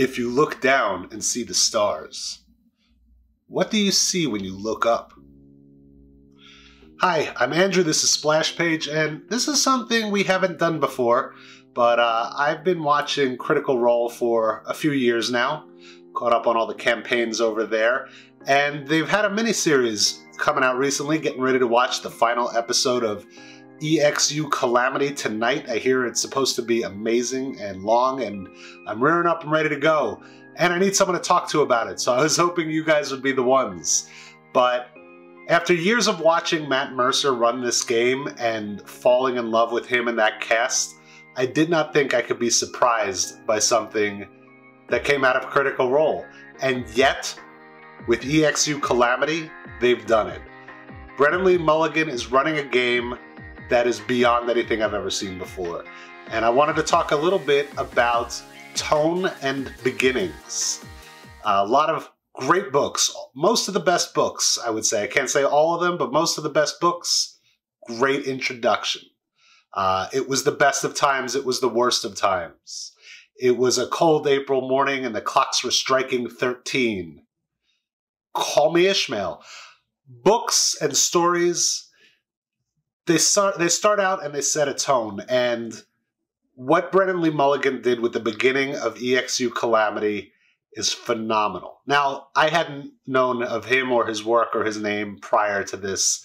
If you look down and see the stars, what do you see when you look up? Hi, I'm Andrew, this is Splash Page, and this is something we haven't done before, but uh, I've been watching Critical Role for a few years now, caught up on all the campaigns over there, and they've had a miniseries coming out recently, getting ready to watch the final episode of EXU Calamity tonight. I hear it's supposed to be amazing and long, and I'm rearing up and ready to go. And I need someone to talk to about it, so I was hoping you guys would be the ones. But after years of watching Matt Mercer run this game and falling in love with him and that cast, I did not think I could be surprised by something that came out of Critical Role. And yet, with EXU Calamity, they've done it. Brennan Lee Mulligan is running a game that is beyond anything I've ever seen before. And I wanted to talk a little bit about tone and beginnings. A lot of great books, most of the best books, I would say. I can't say all of them, but most of the best books, great introduction. Uh, it was the best of times, it was the worst of times. It was a cold April morning and the clocks were striking 13. Call me Ishmael. Books and stories they start they start out and they set a tone and what Brennan Lee Mulligan did with the beginning of EXU Calamity is phenomenal. Now, I hadn't known of him or his work or his name prior to this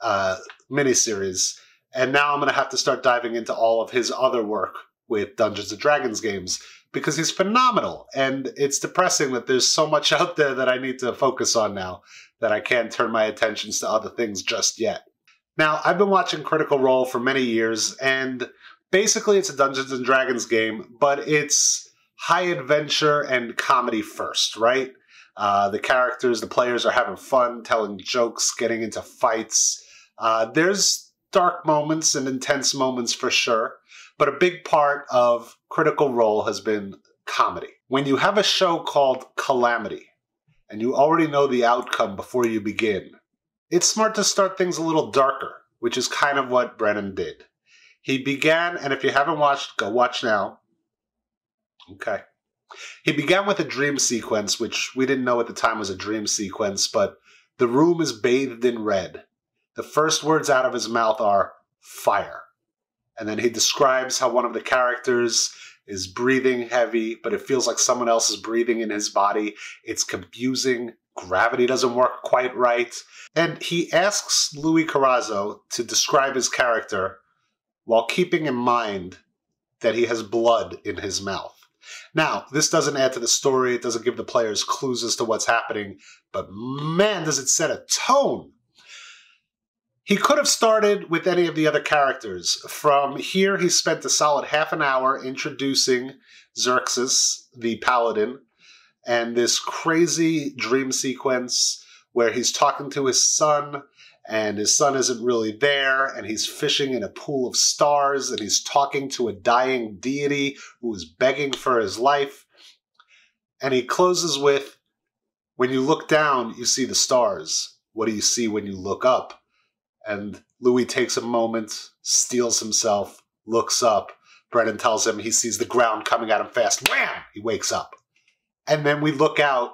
uh, miniseries, and now I'm going to have to start diving into all of his other work with Dungeons and Dragons games because he's phenomenal. And it's depressing that there's so much out there that I need to focus on now that I can't turn my attentions to other things just yet. Now, I've been watching Critical Role for many years, and basically it's a Dungeons and Dragons game, but it's high adventure and comedy first, right? Uh, the characters, the players are having fun, telling jokes, getting into fights. Uh, there's dark moments and intense moments for sure, but a big part of Critical Role has been comedy. When you have a show called Calamity, and you already know the outcome before you begin, it's smart to start things a little darker, which is kind of what Brennan did. He began, and if you haven't watched, go watch now. Okay. He began with a dream sequence, which we didn't know at the time was a dream sequence, but the room is bathed in red. The first words out of his mouth are fire. And then he describes how one of the characters is breathing heavy, but it feels like someone else is breathing in his body. It's confusing. Gravity doesn't work quite right. And he asks Luis Carazo to describe his character while keeping in mind that he has blood in his mouth. Now, this doesn't add to the story, it doesn't give the players clues as to what's happening, but man, does it set a tone. He could have started with any of the other characters. From here, he spent a solid half an hour introducing Zerxus, the paladin, and this crazy dream sequence where he's talking to his son and his son isn't really there and he's fishing in a pool of stars and he's talking to a dying deity who is begging for his life. And he closes with when you look down you see the stars. What do you see when you look up? And Luis takes a moment steals himself looks up. Brennan tells him he sees the ground coming at him fast. Wham! He wakes up and then we look out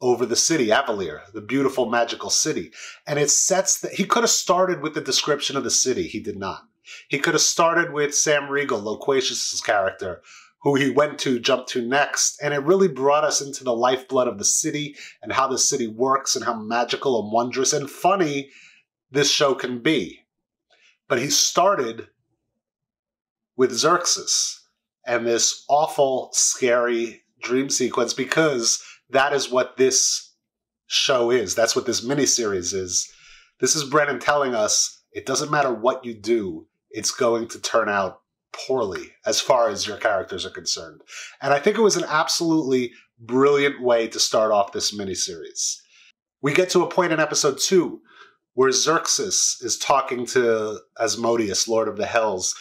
over the city, Avalir, the beautiful magical city. And it sets that he could have started with the description of the city. He did not. He could have started with Sam Riegel, Loquatious's character, who he went to, jumped to next. And it really brought us into the lifeblood of the city and how the city works and how magical and wondrous and funny this show can be. But he started with Zerxus and this awful, scary dream sequence because that is what this show is. That's what this miniseries is. This is Brennan telling us it doesn't matter what you do, it's going to turn out poorly as far as your characters are concerned. And I think it was an absolutely brilliant way to start off this miniseries. We get to a point in episode two where Zerxus is talking to Asmodeus, Lord of the Hells,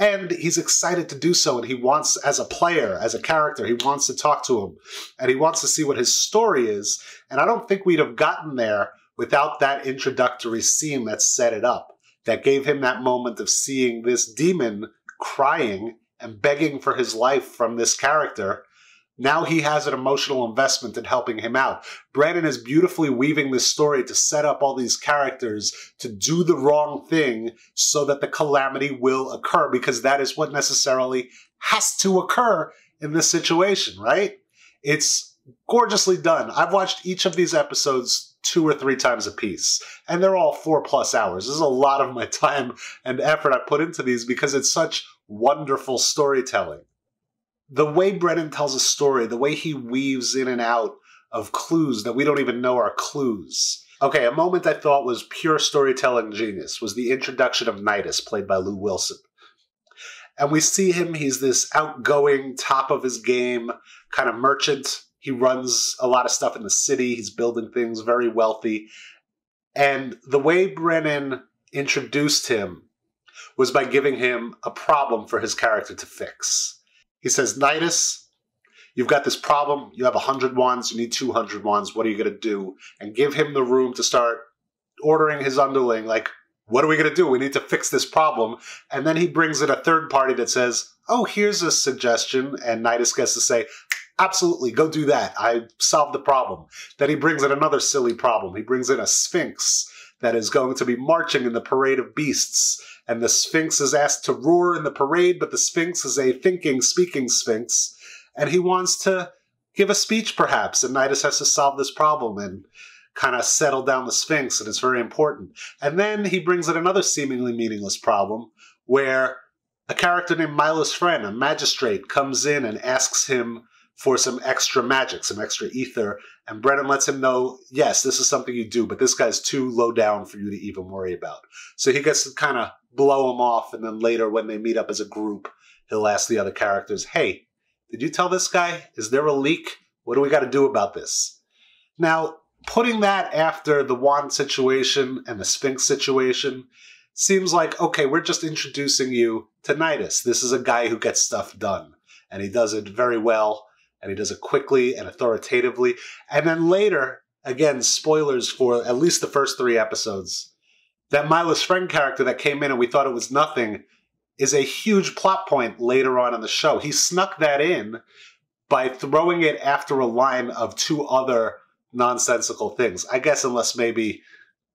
and he's excited to do so and he wants as a player as a character he wants to talk to him and he wants to see what his story is and i don't think we'd have gotten there without that introductory scene that set it up that gave him that moment of seeing this demon crying and begging for his life from this character Now he has an emotional investment in helping him out. Brennan is beautifully weaving this story to set up all these characters to do the wrong thing so that the calamity will occur because that is what necessarily has to occur in this situation, right? It's gorgeously done. I've watched each of these episodes two or three times a piece, and they're all four plus hours. This is a lot of my time and effort I put into these because it's such wonderful storytelling the way Brennan tells a story, the way he weaves in and out of clues that we don't even know are clues. Okay, a moment I thought was pure storytelling genius was the introduction of Nydas, played by Lou Wilson. And we see him, he's this outgoing, top of his game kind of merchant. He runs a lot of stuff in the city, he's building things, very wealthy. And the way Brennan introduced him was by giving him a problem for his character to fix. He says, Nydas, you've got this problem. You have 100 wands. You need 200 wands. What are you going to do? And give him the room to start ordering his underling, like, what are we going to do? We need to fix this problem. And then he brings in a third party that says, oh, here's a suggestion. And Nydas gets to say, absolutely, go do that. I solved the problem. Then he brings in another silly problem. He brings in a sphinx that is going to be marching in the parade of beasts and the Sphinx is asked to roar in the parade, but the Sphinx is a thinking, speaking Sphinx, and he wants to give a speech perhaps, and Nydas has to solve this problem and kind of settle down the Sphinx, and it's very important. And then he brings in another seemingly meaningless problem where a character named Mylus Fren, a magistrate, comes in and asks him for some extra magic, some extra ether. And Brennan lets him know, yes, this is something you do, but this guy's too low down for you to even worry about. So he gets to kind of blow him off, and then later when they meet up as a group, he'll ask the other characters, hey, did you tell this guy? Is there a leak? What do we got to do about this? Now, putting that after the wand situation and the Sphinx situation seems like, okay, we're just introducing you to Nydas. This is a guy who gets stuff done, and he does it very well and he does it quickly and authoritatively. And then later, again, spoilers for at least the first three episodes, that Mylus Fren character that came in and we thought it was nothing is a huge plot point later on in the show. He snuck that in by throwing it after a line of two other nonsensical things. I guess unless maybe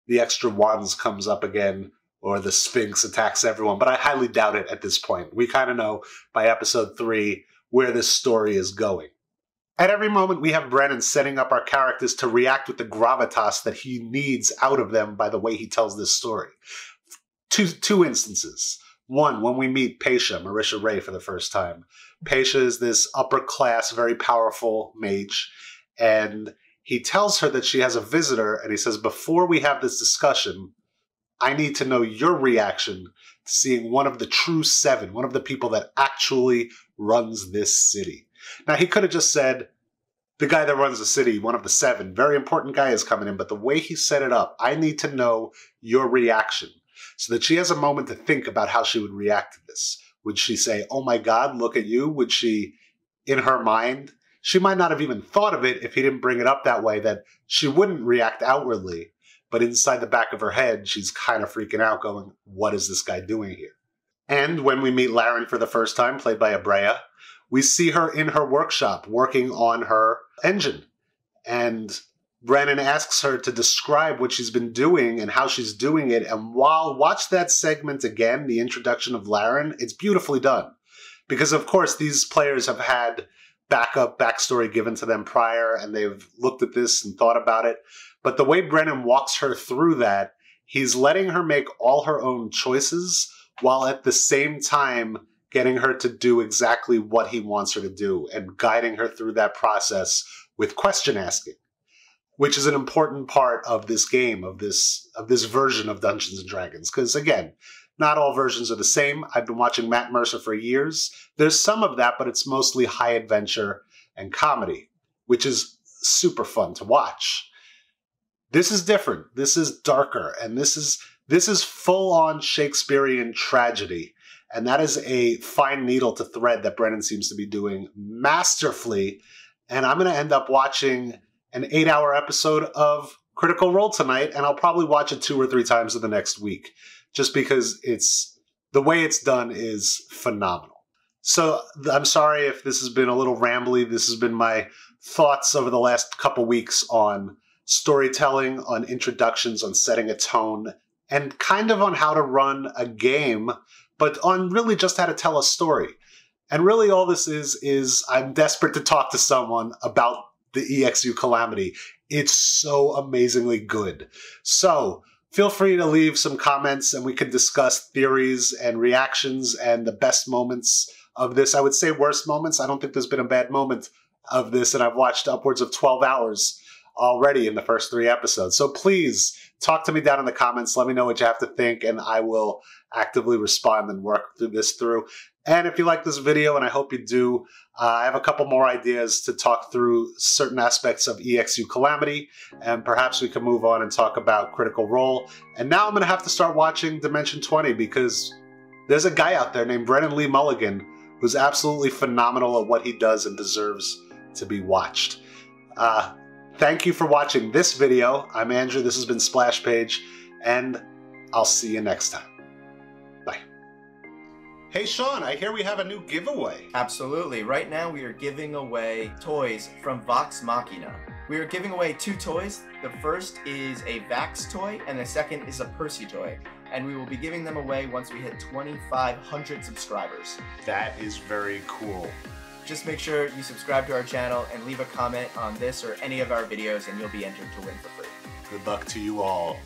the extra wands comes up again or the Sphinx attacks everyone, but I highly doubt it at this point. We kind of know by episode three where this story is going. At every moment, we have Brennan setting up our characters to react with the gravitas that he needs out of them by the way he tells this story. Two, two instances. One, when we meet Patia, Marisha Ray, for the first time. Patia is this upper class, very powerful mage, and he tells her that she has a visitor, and he says, Before we have this discussion, I need to know your reaction to seeing one of the true seven, one of the people that actually runs this city. Now, he could have just said, the guy that runs the city, one of the seven, very important guy is coming in, but the way he set it up, I need to know your reaction so that she has a moment to think about how she would react to this. Would she say, Oh my God, look at you? Would she, in her mind, she might not have even thought of it if he didn't bring it up that way, that she wouldn't react outwardly, but inside the back of her head, she's kind of freaking out, going, What is this guy doing here? And when we meet Laerryn for the first time, played by Aabria, we see her in her workshop working on her engine. And Brennan asks her to describe what she's been doing and how she's doing it. And while watch that segment again, the introduction of Laerryn, it's beautifully done. Because of course these players have had backup backstory given to them prior and they've looked at this and thought about it. But the way Brennan walks her through that, he's letting her make all her own choices while at the same time getting her to do exactly what he wants her to do and guiding her through that process with question asking which is an important part of this game of this of this version of Dungeons and Dragons. Because again not all versions are the same. I've been watching Matt Mercer for years. There's some of that but it's mostly high adventure and comedy which is super fun to watch. This is different. This is darker and this is this is full on Shakespearean tragedy and that is a fine needle to thread that Brennan seems to be doing masterfully. And I'm going to end up watching an eight hour episode of Critical Role tonight, and I'll probably watch it two or three times in the next week just because it's the way it's done is phenomenal. So I'm sorry if this has been a little rambly. This has been my thoughts over the last couple weeks on storytelling, on introductions, on setting a tone, and kind of on how to run a game, but on really just how to tell a story. And really, all this is is I'm desperate to talk to someone about the EXU Calamity. It's so amazingly good. So feel free to leave some comments and we could discuss theories and reactions and the best moments of this. I would say worst moments. I don't think there's been a bad moment of this, and I've watched upwards of 12 hours already in the first three episodes. So please talk to me down in the comments. Let me know what you have to think, and I will actively respond and work through this through. And if you like this video, and I hope you do, uh, I have a couple more ideas to talk through certain aspects of EXU Calamity, and perhaps we can move on and talk about Critical Role. And now I'm going to have to start watching Dimension 20 because there's a guy out there named Brennan Lee Mulligan who's absolutely phenomenal at what he does and deserves to be watched. Uh, thank you for watching this video. I'm Andrew, this has been Splash Page, and I'll see you next time. Bye. Hey Sean, I hear we have a new giveaway. Absolutely. Right now we are giving away toys from Vox Machina. We are giving away two toys. The first is a Vax toy, and the second is a Percy toy and we will be giving them away once we hit 2,500 subscribers. That is very cool. Just make sure you subscribe to our channel and leave a comment on this or any of our videos and you'll be entered to win for free. Good luck to you all.